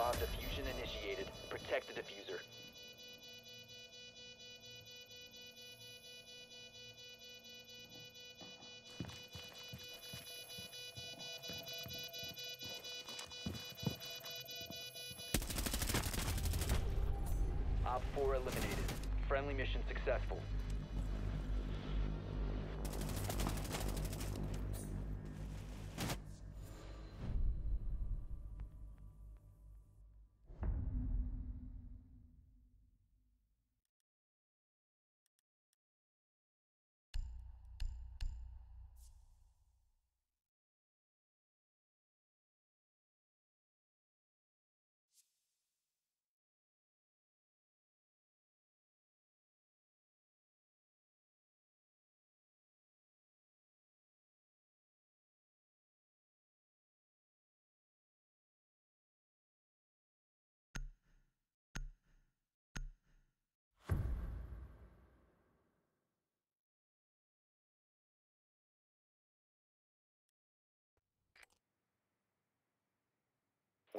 Bomb diffusion initiated. Protect the defuser. Op 4 eliminated. Friendly mission successful.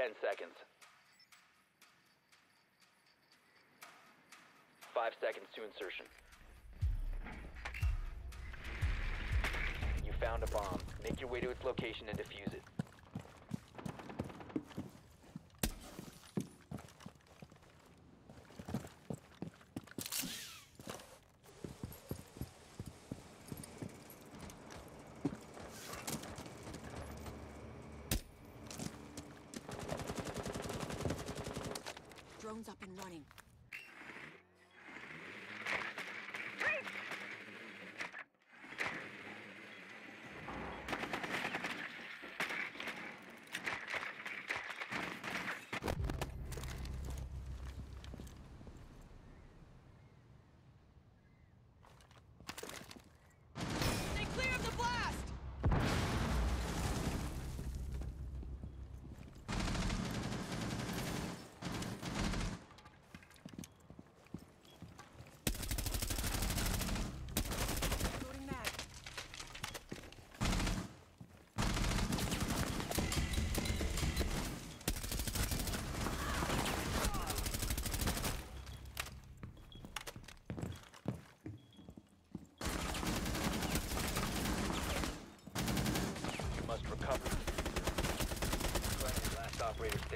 Ten seconds. Five seconds to insertion. You found a bomb. Make your way to its location and defuse it.